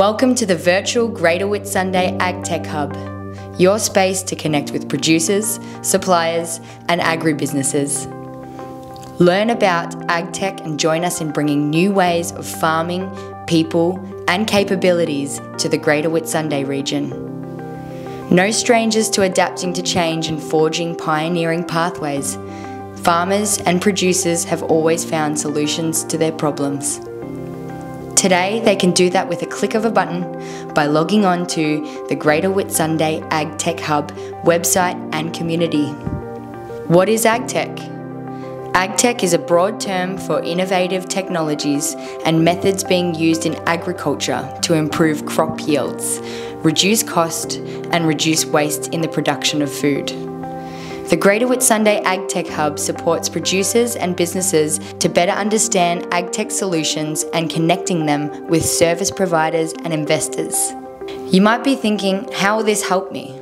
Welcome to the virtual Greater Whitsunday AgTech Hub, your space to connect with producers, suppliers, and agribusinesses. Learn about AgTech and join us in bringing new ways of farming, people, and capabilities to the Greater Whitsunday region. No strangers to adapting to change and forging pioneering pathways. Farmers and producers have always found solutions to their problems. Today, they can do that with a click of a button by logging on to the Greater Whitsunday AgTech Hub website and community. What is AgTech? AgTech is a broad term for innovative technologies and methods being used in agriculture to improve crop yields, reduce cost, and reduce waste in the production of food. The Greater Whitsunday AgTech Hub supports producers and businesses to better understand AgTech solutions and connecting them with service providers and investors. You might be thinking, how will this help me?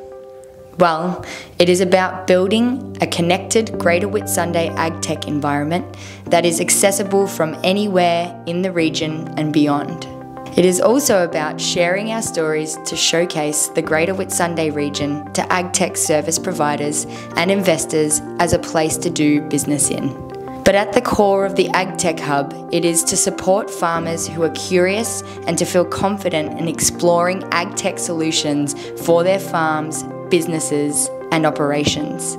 Well, it is about building a connected Greater Whitsunday AgTech environment that is accessible from anywhere in the region and beyond. It is also about sharing our stories to showcase the Greater Whitsunday region to agtech service providers and investors as a place to do business in. But at the core of the AgTech Hub, it is to support farmers who are curious and to feel confident in exploring AgTech solutions for their farms, businesses, and operations.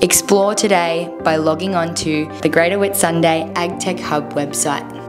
Explore today by logging on to the Greater Whitsunday AgTech Hub website.